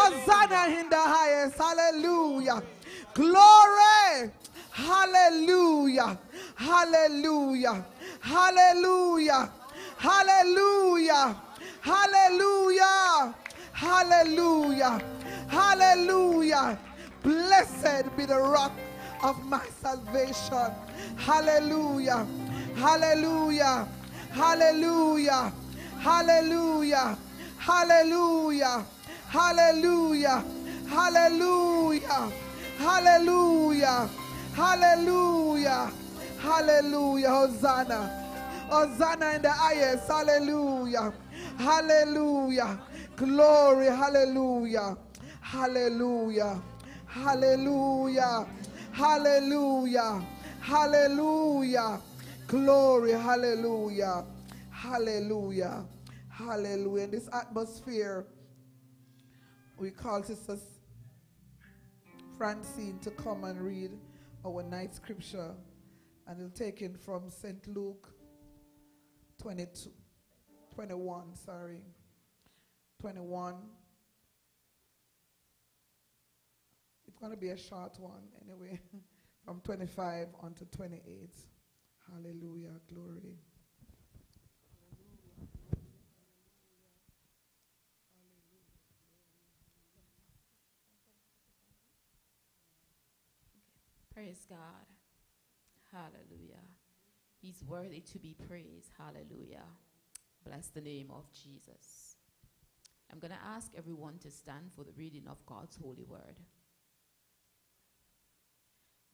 Hosanna in the highest. Hallelujah. Glory. Hallelujah. Hallelujah. Hallelujah. Hallelujah. Hallelujah. Hallelujah. Hallelujah. Blessed be the rock of my salvation. Hallelujah. Hallelujah. Hallelujah. Hallelujah. Hallelujah. Hallelujah. Hallelujah. Hallelujah. Hallelujah. Hallelujah. Hosanna. Hosanna in the highest. Hallelujah. Hallelujah. Glory. Hallelujah. Hallelujah. Hallelujah. Hallelujah. Hallelujah. Glory. Hallelujah. Hallelujah. Hallelujah. This atmosphere, we call Sister Francine to come and read our night scripture. And it'll take it from St. Luke 22, 21, sorry. 21. It's going to be a short one anyway, from 25 on to 28. Hallelujah, glory. Praise God. Hallelujah. He's worthy to be praised. Hallelujah. Bless the name of Jesus. I'm going to ask everyone to stand for the reading of God's holy word.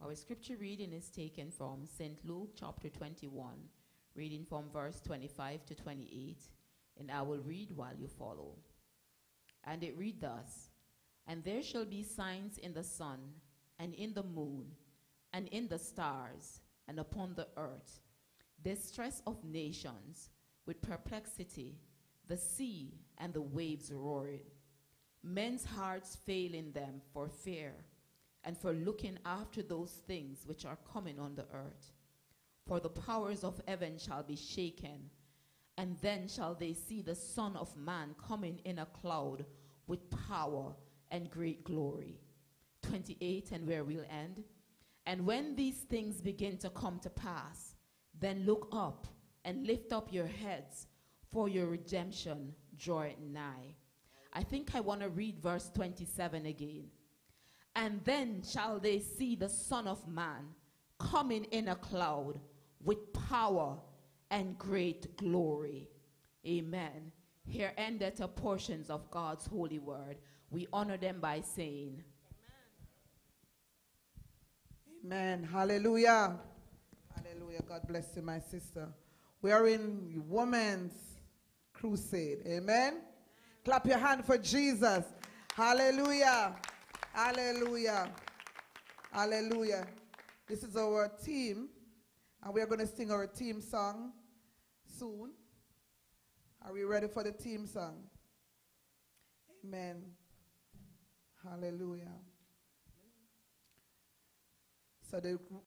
Our scripture reading is taken from St. Luke chapter 21, reading from verse 25 to 28, and I will read while you follow. And it read thus And there shall be signs in the sun, and in the moon, and in the stars, and upon the earth, distress of nations, with perplexity, the sea and the waves roaring, men's hearts failing them for fear, and for looking after those things which are coming on the earth. For the powers of heaven shall be shaken, and then shall they see the Son of Man coming in a cloud with power and great glory. 28, and where we'll end. And when these things begin to come to pass, then look up and lift up your heads, for your redemption draweth nigh. I think I want to read verse 27 again. And then shall they see the Son of Man coming in a cloud with power and great glory. Amen. Here endeth the portions of God's holy word. We honor them by saying, Amen. Hallelujah. Hallelujah. God bless you, my sister. We are in Women's Crusade. Amen. Clap your hand for Jesus. Hallelujah. Hallelujah. Hallelujah. This is our team, and we are going to sing our team song soon. Are we ready for the team song? Amen. Hallelujah. sabe